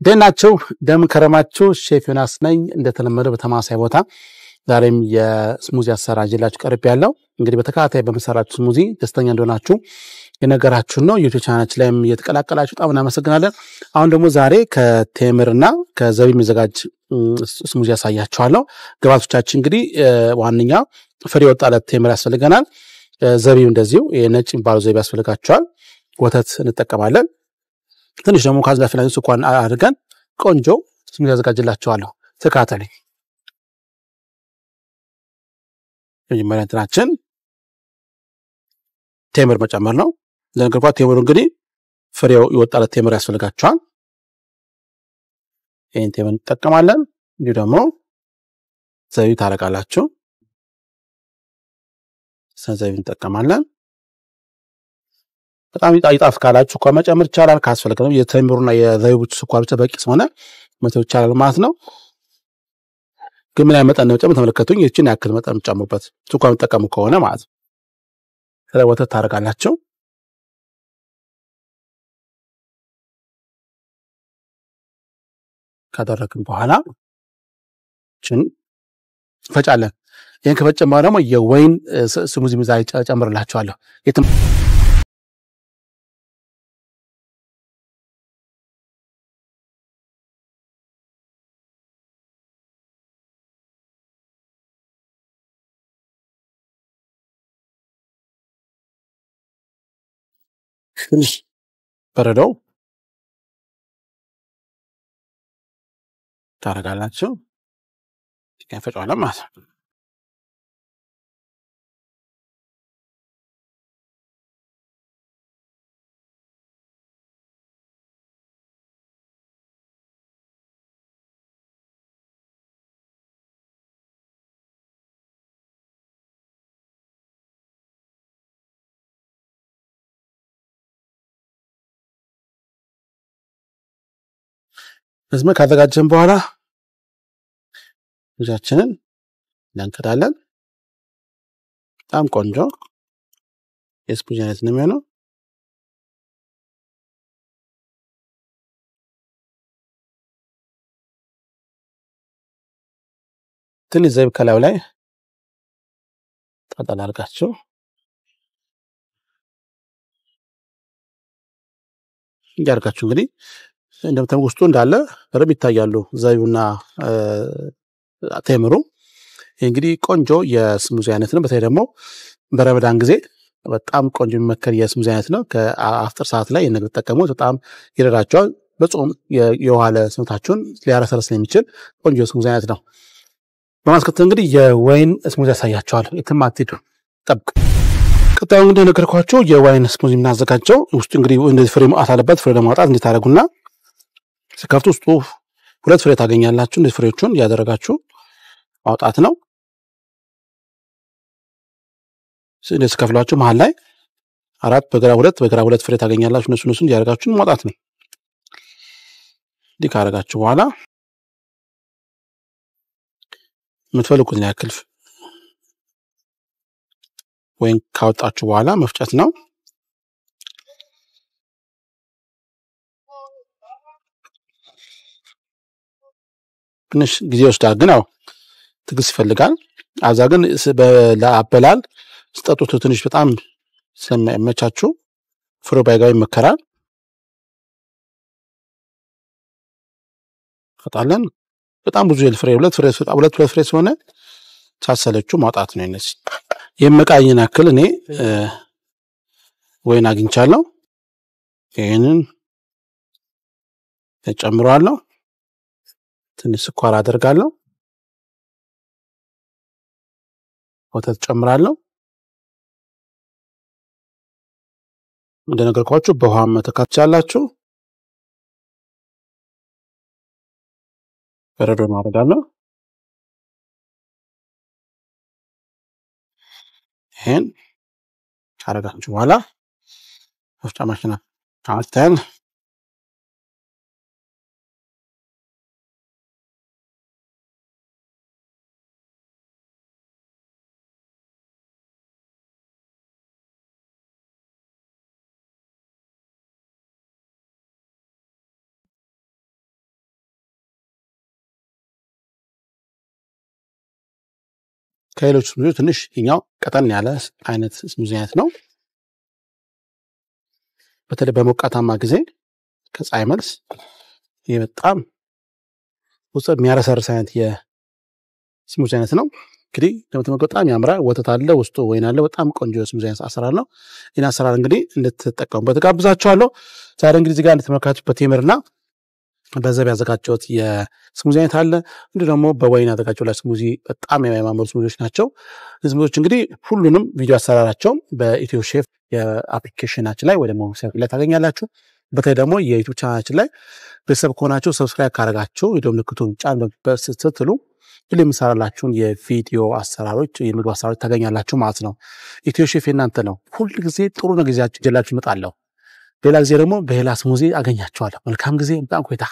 ናችሁ? እንደምን ከረማችሁ? ሼፍ ዮናስ ነኝ። እንደተለመደው በተመሳሳይ ቦታ ዛሬም የ smoothie አሰራር ይዤላችሁ ቀርቤያለሁ እንግዲህ በተከታታይ በምሰራላችሁ smoothie ደስተኛ እንደሆናችሁ እየነገራችሁን ነው። YouTube ቻናላችን ላይም እየተቀላቀላችሁ በጣም እናመሰግናለን። አሁን ደግሞ ዛሬ ከቴምርና ከዘቢብ የሚዘጋጅ smoothie አሳያችኋለሁ። ግብአቶቻችን እንግዲህ ዋነኛ ፍሬ የወጣለት ቴምር ያስፈልገናል። ዘቢብ እንደዚሁ ነጭ የሚባለው ዘቢብ ያስፈልጋችኋል። ወተት እንጠቀማለን። ትንሽ ደግሞ ካዝ ላይ ስኳር አድርገን ቆንጆ smoothie አዘጋጅላችኋለሁ። ተከታተሉኝ። መጀመሪያ እንትናችን ቴምር መጨመር ነው። እንደነገርኳችሁ ቴምሩ እንግዲህ ፍሬው የወጣለት ቴምር ያስፈልጋችኋል። ይህን ቴምር እንጠቀማለን። እንዲሁ ደግሞ ዘቢብ ታረጋላችሁ። ዘቢብ እንጠቀማለን። በጣም ይጣፍ ካላችሁ ስኳር መጨመር ይቻላል። ካስፈለገ ደግሞ የቴምሩና የዘቢቡ ስኳር ብቻ በቂ ስለሆነ መተው ይቻላል ማለት ነው። ግን ምን መጠን እንደመጨመር ተመለከቱኝ። ይችን ያክል መጠን የምጨምሩበት ስኳር የምጠቀሙ ከሆነ ማለት ነው። ስለ ወተት ታደርጋላችሁ። ካደረግን በኋላ ችን ፈጫለን። ይህን ከፈጨማ ደግሞ የወይን ስሙዚ ምዛ ጨምርላችኋለሁ። ትንሽ በረዶው ታደርጋላችሁ። ፈጫዋለን ማለት ነው። በዚህ ካዘጋጀን በኋላ ልጃችንን እናንከዳለን። በጣም ቆንጆ የስፑጅ አይነት ነው የሚሆነው። ትንሽ ዘይብ ከላዩ ላይ ጣጣል አድርጋችሁ እንዲያርጋችሁ እንግዲህ እንደምታውቁ ውስጡ እንዳለ በደንብ ይታያሉ ዘቢቡና ቴምሩ። ይህ እንግዲህ ቆንጆ የ smoothie አይነት ነው። በተለይ ደግሞ በረመዳን ጊዜ በጣም ቆንጆ የሚመከር የ smoothie አይነት ነው። ከአፍጥር ሰዓት ላይ ይህን ነገር ተጠቀሙት፣ በጣም ይረዳችኋል። በጾም የዋለ ሰውነታችሁን ሊያረሰረስ የሚችል ቆንጆ የ smoothie አይነት ነው። በማስከተል እንግዲህ የወይን smoothie አሳያችኋለሁ። የትም አትሄዱ፣ ጠብቁ። ቀጣዩ እንግዲህ ነገርኳቸው የዋይን ስሙዚ የምናዘጋጀው ውስጡ እንግዲህ እንደዚህ ፍሬ መውጣት አለበት። ፍሬ ለማውጣት እንዴት ታደረጉና ስከፍቱ ውስጡ ሁለት ፍሬ ታገኛላችሁ። ፍሬዎቹን እያደረጋችሁ ማውጣት ነው። እንደዚህ መሀል ላይ አራት በግራ ሁለት በግራ ሁለት ፍሬ ታገኛላችሁ። እነሱ እነሱን እያደረጋችሁ ማውጣት ነው። እንዲህ ካደረጋችሁ በኋላ የምትፈልጉትን ያክል ወይም ካወጣችሁ በኋላ መፍጨት ነው። ትንሽ ጊዜ ይወስዳል፣ ግን ያው ትዕግስት ይፈልጋል። አዛ ግን ለአበላል ስጠጡት ትንሽ በጣም ስለማይመቻችሁ ፍሬ ባይገባ ይመከራል። ፈጣለን በጣም ብዙ ፍሬ ሁለት ፍሬ ሁለት ሁለት ፍሬ ስለሆነ ሳሰለችሁ ማውጣት ነው። እነዚህ የመቃኝን ያክል እኔ ወይን አግኝቻለሁ። ይህንን ተጨምሯለሁ። ትንሽ ስኳር አደርጋለሁ። ወተት ጨምራለሁ። እንደነገርኳችሁ በውሃ መተካት ትችላላችሁ። በረዶ አደርጋለሁ። ይሄን ካረጋችሁ በኋላ መፍጫ ማሽን አውጥተን ከሌሎች smoothie ዎች ትንሽ ይኛው ቀጠን ያለ አይነት smoothie አይነት ነው። በተለይ በሞቃታማ ጊዜ ከፀሐይ መልስ ይህ በጣም ውስጥ የሚያረሰርስ አይነት የ smoothie አይነት ነው። እንግዲህ እንደምትመገ በጣም ያምራል። ወተት አለ ውስጡ ወይን አለ። በጣም ቆንጆ የ smoothie አይነት አሰራር ነው። ይህን አሰራር እንግዲህ እንድትጠቀሙበት እጋብዛችኋለሁ። ዛሬ እንግዲህ እዚህ ጋር እንድትመለከቱት በቴምርና በዘቢብ ያዘጋጀሁት የ smoothie አይነት አለ። እንዲሁ ደግሞ በወይን ያዘጋጀሁላችሁ smoothie በጣም የሚያማምሩ smoothie ዎች ናቸው። smoothie ዎች እንግዲህ ሁሉንም ቪዲዮ አሰራራቸው በኢትዮ ሼፍ የ application ኣችን ላይ ወይ ደግሞ ላይ ታገኛላችሁ። በተለይ ደግሞ የ YouTube ቻናላችን ላይ ቤተሰብ ከሆናችሁ subscribe ካረጋችሁ ቪዲዮ ምልክቱን ጫን ስትሉ ሁሌ የምሰራላችሁን የቪዲዮ አሰራሮች የምግብ አሰራሮች ታገኛላችሁ ማለት ነው። ኢትዮ ሼፍ የእናንተ ነው። ሁል ጊዜ ጥሩ ነው ጊዜያችሁ ይዤላችሁ እመጣለሁ። ሌላ ጊዜ ደግሞ በሌላ smoothie አገኛችኋለሁ። መልካም ጊዜ፣ በጣም ቆይታ